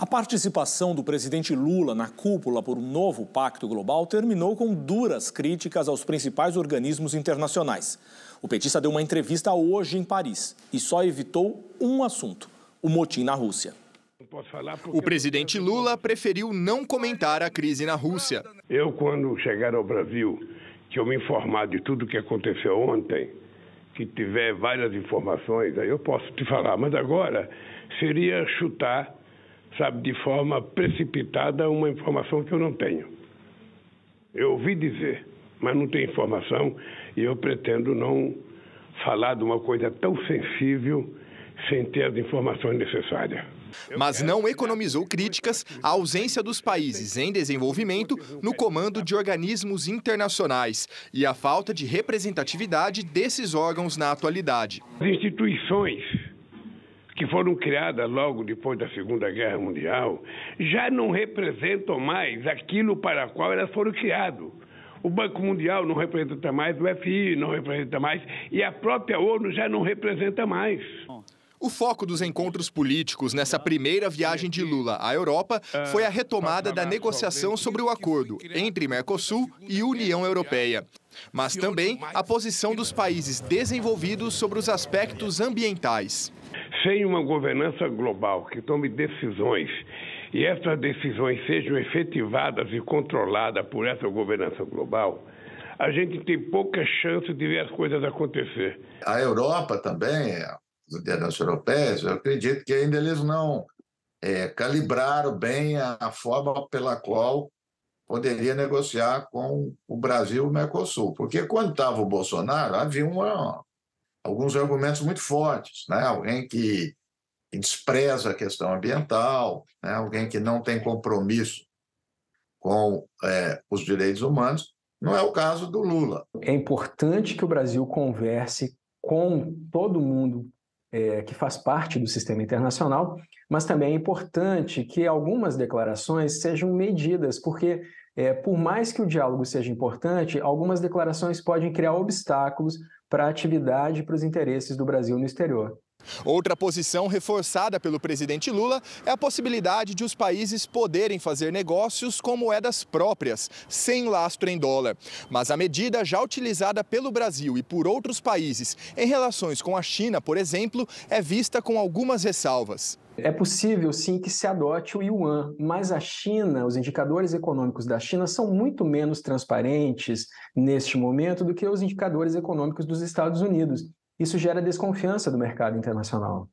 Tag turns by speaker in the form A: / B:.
A: A participação do presidente Lula na cúpula por um novo pacto global terminou com duras críticas aos principais organismos internacionais. O petista deu uma entrevista hoje em Paris e só evitou um assunto: o motim na Rússia.
B: O presidente Lula preferiu não comentar a crise na Rússia.
C: Eu, quando chegar ao Brasil, que eu me informar de tudo o que aconteceu ontem, que tiver várias informações, aí eu posso te falar. Mas agora seria chutar sabe, de forma precipitada uma informação que eu não tenho. Eu ouvi dizer, mas não tenho informação e eu pretendo não falar de uma coisa tão sensível sem ter as informações necessárias.
B: Mas não economizou críticas à ausência dos países em desenvolvimento no comando de organismos internacionais e à falta de representatividade desses órgãos na atualidade.
C: As instituições que foram criadas logo depois da Segunda Guerra Mundial, já não representam mais aquilo para o qual elas foram criadas. O Banco Mundial não representa mais, o FI não representa mais e a própria ONU já não representa mais.
B: O foco dos encontros políticos nessa primeira viagem de Lula à Europa foi a retomada da negociação sobre o acordo entre Mercosul e União Europeia. Mas também a posição dos países desenvolvidos sobre os aspectos ambientais.
C: Sem uma governança global que tome decisões e essas decisões sejam efetivadas e controladas por essa governança global, a gente tem pouca chance de ver as coisas acontecer.
D: A Europa também, as lideranças europeias, eu acredito que ainda eles não é, calibraram bem a, a, forma pela qual poderia negociar com o Brasil e o Mercosul. Porque quando estava o Bolsonaro, havia uma, alguns argumentos muito fortes, né? Alguém que, que despreza a questão ambiental, né? alguém que não tem compromisso com é, os direitos humanos. Não é o caso do Lula.
E: É importante que o Brasil converse com todo mundo é, que faz parte do sistema internacional, mas também é importante que algumas declarações sejam medidas, porque é, por mais que o diálogo seja importante, algumas declarações podem criar obstáculos para a atividade e para os interesses do Brasil no exterior.
B: Outra posição reforçada pelo presidente Lula é a possibilidade de os países poderem fazer negócios com moedas próprias, sem lastro em dólar. Mas a medida já utilizada pelo Brasil e por outros países em relações com a China, por exemplo, é vista com algumas ressalvas.
E: É possível sim que se adote o yuan, mas a China, os indicadores econômicos da China são muito menos transparentes neste momento do que os indicadores econômicos dos Estados Unidos. Isso gera desconfiança do mercado internacional.